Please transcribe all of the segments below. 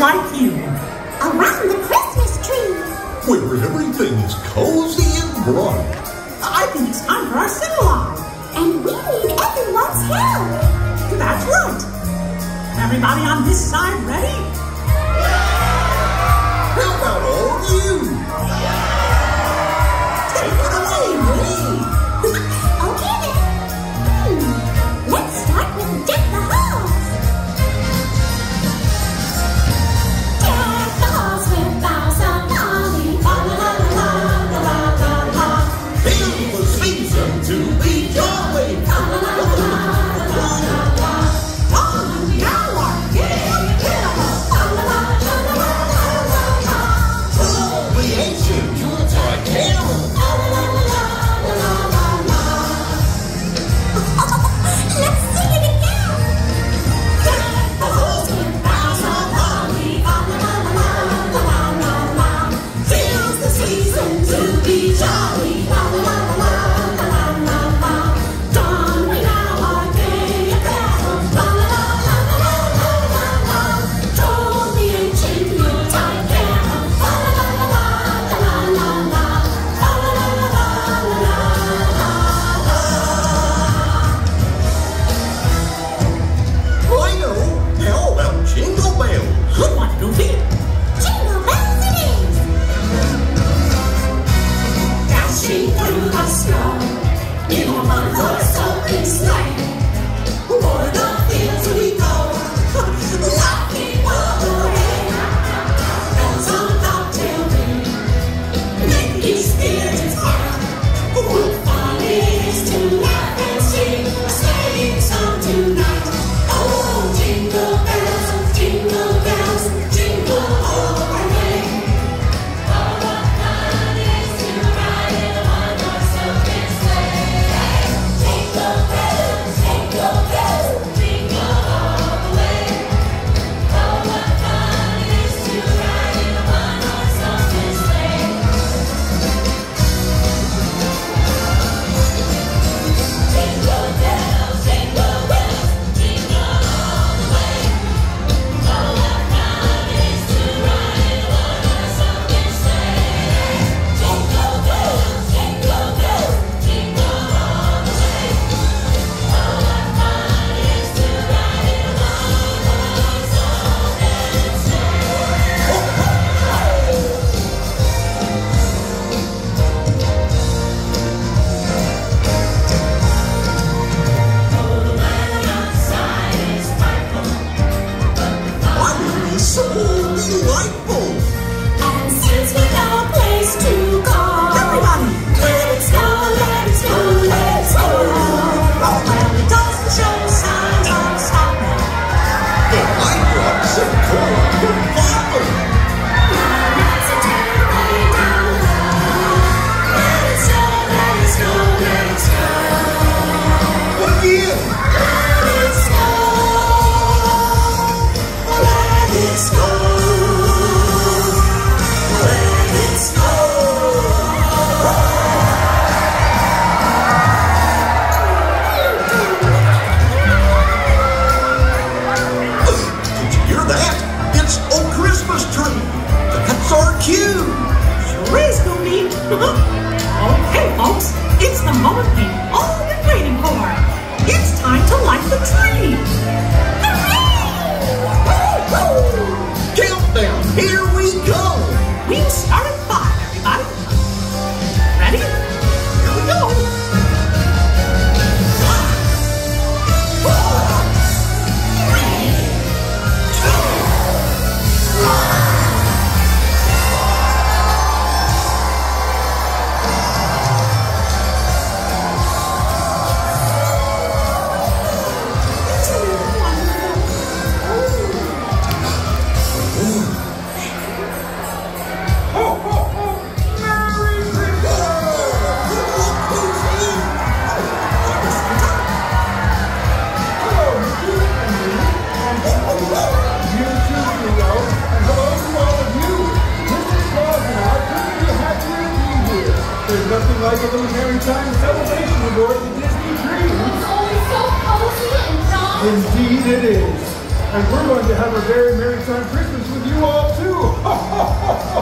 like you. Around the Christmas tree. Where everything is cozy and bright. I think it's time for our sing-along. And we need everyone's help. That's right. Everybody on this side ready? Oh, so okay, folks, it's the moment we all a Merry Time celebration aboard the Disney Dream. It's always so cozy and nice. Indeed it is. And we're going to have a very merry time Christmas with you all too.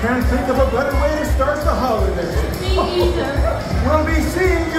Can't think of a better way to start the holiday. Me either. we'll be seeing